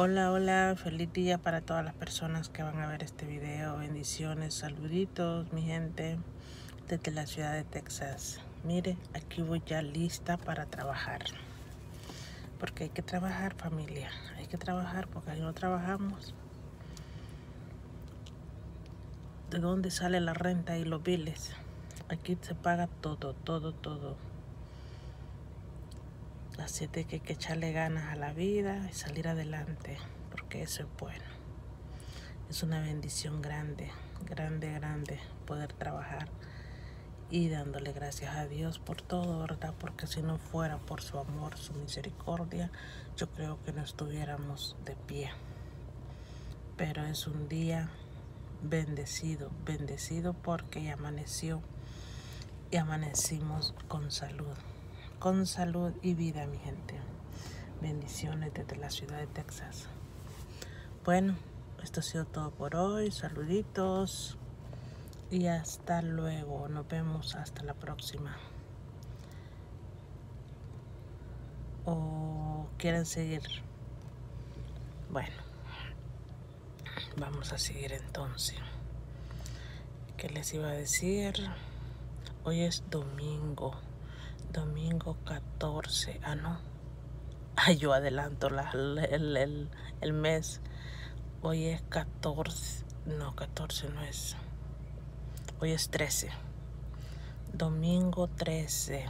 Hola, hola, feliz día para todas las personas que van a ver este video. Bendiciones, saluditos, mi gente, desde la ciudad de Texas. Mire, aquí voy ya lista para trabajar. Porque hay que trabajar, familia. Hay que trabajar porque ahí no trabajamos. ¿De dónde sale la renta y los biles? Aquí se paga todo, todo, todo. Así de que hay que echarle ganas a la vida y salir adelante, porque eso es bueno. Es una bendición grande, grande, grande poder trabajar y dándole gracias a Dios por todo, ¿verdad? Porque si no fuera por su amor, su misericordia, yo creo que no estuviéramos de pie. Pero es un día bendecido, bendecido porque amaneció y amanecimos con salud con salud y vida, mi gente. Bendiciones desde la ciudad de Texas. Bueno, esto ha sido todo por hoy. Saluditos y hasta luego. Nos vemos hasta la próxima. ¿O quieren seguir? Bueno, vamos a seguir entonces. ¿Qué les iba a decir? Hoy es domingo domingo 14. Ah, no. Ay, yo adelanto la, el, el, mes. Hoy es 14. No, 14 no es. Hoy es 13. Domingo 13.